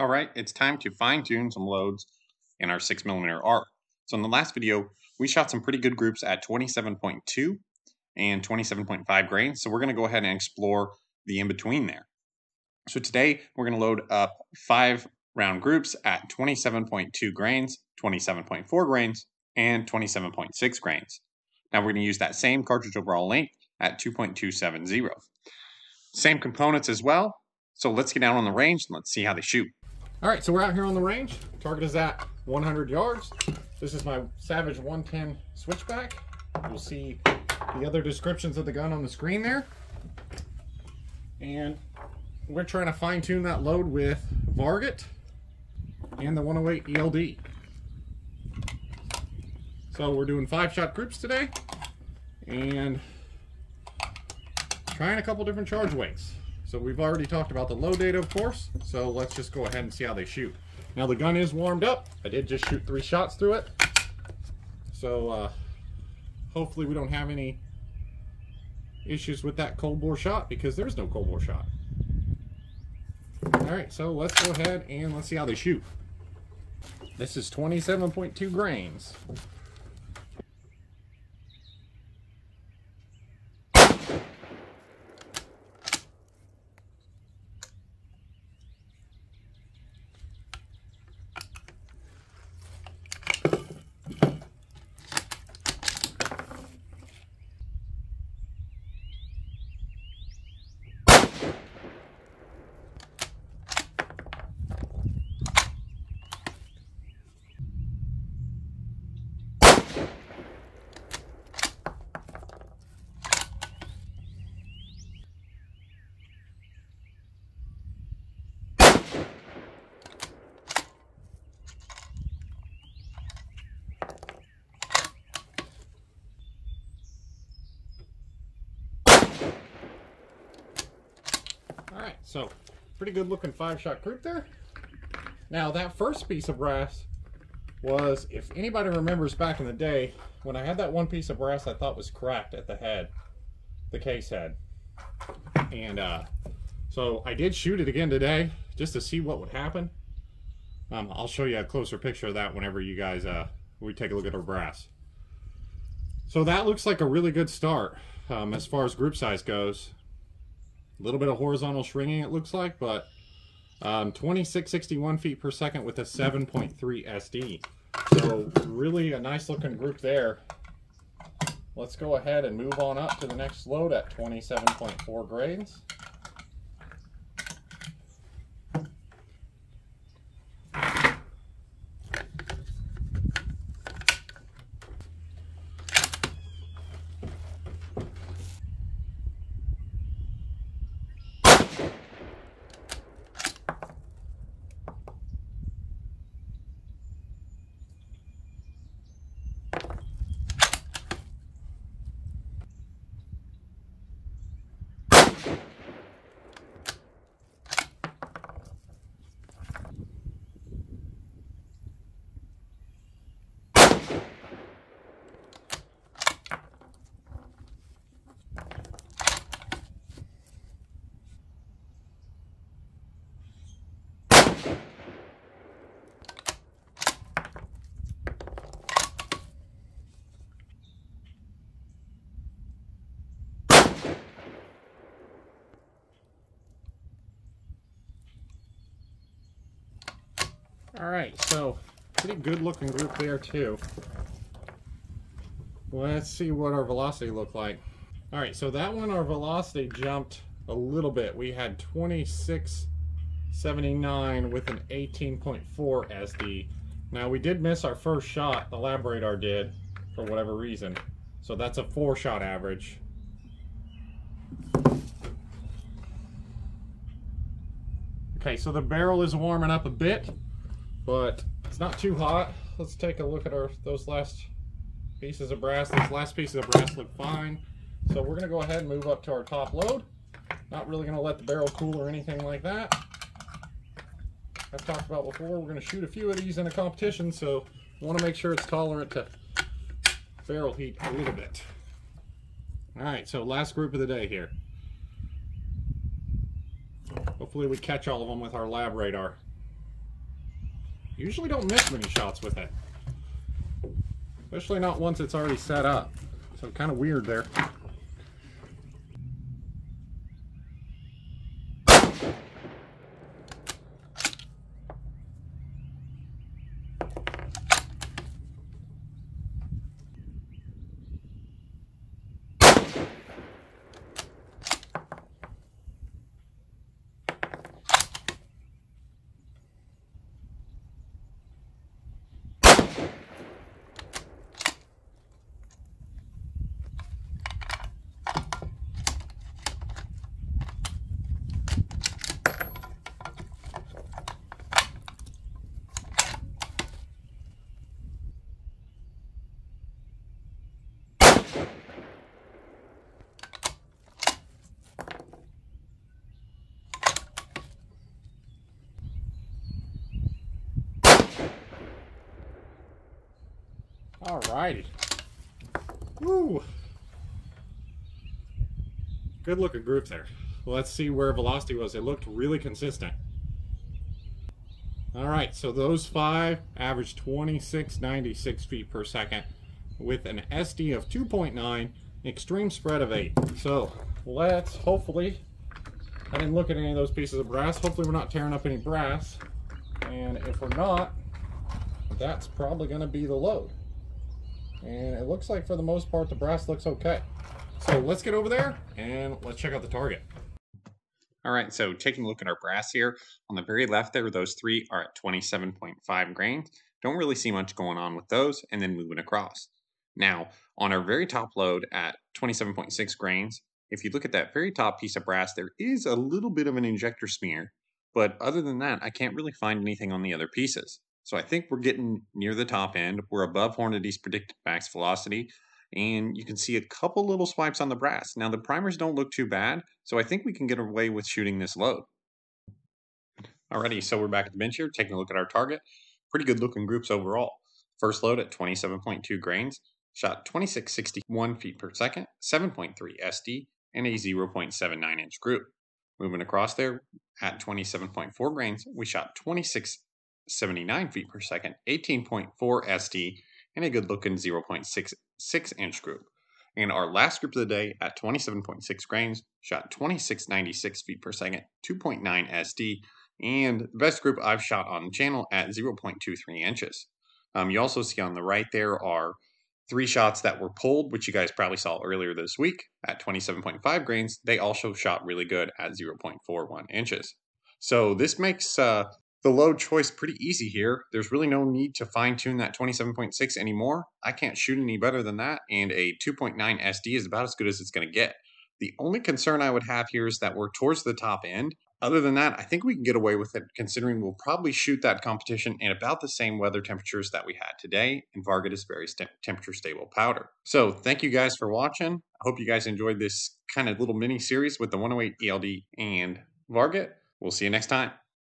All right, it's time to fine tune some loads in our 6mm ARC. So in the last video, we shot some pretty good groups at 27.2 and 27.5 grains. So we're going to go ahead and explore the in-between there. So today, we're going to load up five round groups at 27.2 grains, 27.4 grains, and 27.6 grains. Now we're going to use that same cartridge overall length at 2.270. Same components as well. So let's get out on the range and let's see how they shoot. All right, so we're out here on the range. Target is at 100 yards. This is my Savage 110 switchback. You'll see the other descriptions of the gun on the screen there. And we're trying to fine tune that load with Varget and the 108 ELD. So we're doing five shot groups today and trying a couple different charge weights. So we've already talked about the load data, of course. So let's just go ahead and see how they shoot. Now the gun is warmed up. I did just shoot three shots through it. So uh, hopefully we don't have any issues with that cold bore shot because there's no cold bore shot. All right, so let's go ahead and let's see how they shoot. This is 27.2 grains. So pretty good looking five shot group there. Now that first piece of brass was, if anybody remembers back in the day, when I had that one piece of brass I thought was cracked at the head, the case head. And uh, so I did shoot it again today just to see what would happen. Um, I'll show you a closer picture of that whenever you guys, uh, we take a look at our brass. So that looks like a really good start um, as far as group size goes. A little bit of horizontal shrinking it looks like, but um, 2661 feet per second with a 7.3 SD. So really a nice looking group there. Let's go ahead and move on up to the next load at 27.4 grains. All right, so pretty good looking group there too. Let's see what our velocity looked like. All right, so that one, our velocity jumped a little bit. We had 2679 with an 18.4 SD. Now we did miss our first shot, the LabRadar did, for whatever reason. So that's a four shot average. Okay, so the barrel is warming up a bit but it's not too hot. Let's take a look at our those last pieces of brass. These last pieces of brass look fine. So we're gonna go ahead and move up to our top load. Not really gonna let the barrel cool or anything like that. I've talked about before, we're gonna shoot a few of these in a competition, so wanna make sure it's tolerant to barrel heat a little bit. All right, so last group of the day here. Hopefully we catch all of them with our LabRadar. Usually don't miss many shots with it. Especially not once it's already set up. So kind of weird there. Alrighty. Woo! Good looking group there. Let's see where velocity was. It looked really consistent. Alright, so those five averaged 2696 feet per second with an SD of 2.9, extreme spread of 8. So let's hopefully, I didn't look at any of those pieces of brass. Hopefully we're not tearing up any brass. And if we're not, that's probably going to be the load. And it looks like for the most part, the brass looks okay. So let's get over there and let's check out the target. All right, so taking a look at our brass here, on the very left there, those three are at 27.5 grains. Don't really see much going on with those, and then moving across. Now, on our very top load at 27.6 grains, if you look at that very top piece of brass, there is a little bit of an ejector smear, but other than that, I can't really find anything on the other pieces. So I think we're getting near the top end. We're above Hornady's predicted max velocity. And you can see a couple little swipes on the brass. Now the primers don't look too bad, so I think we can get away with shooting this load. Alrighty, so we're back at the bench here, taking a look at our target. Pretty good looking groups overall. First load at 27.2 grains, shot 2661 feet per second, 7.3 SD, and a 0.79 inch group. Moving across there at 27.4 grains, we shot 26 79 feet per second, 18.4 SD, and a good looking 0.66 inch group. And our last group of the day at 27.6 grains shot 2696 feet per second, 2.9 SD, and the best group I've shot on the channel at 0.23 inches. Um, you also see on the right there are three shots that were pulled, which you guys probably saw earlier this week at 27.5 grains. They also shot really good at 0.41 inches. So this makes uh, the load choice pretty easy here. There's really no need to fine tune that 27.6 anymore. I can't shoot any better than that, and a 2.9 SD is about as good as it's going to get. The only concern I would have here is that we're towards the top end. Other than that, I think we can get away with it considering we'll probably shoot that competition in about the same weather temperatures that we had today, and Varget is very st- temperature stable powder. So thank you guys for watching. I hope you guys enjoyed this kind of little mini series with the 108 ELD and Varget. We'll see you next time.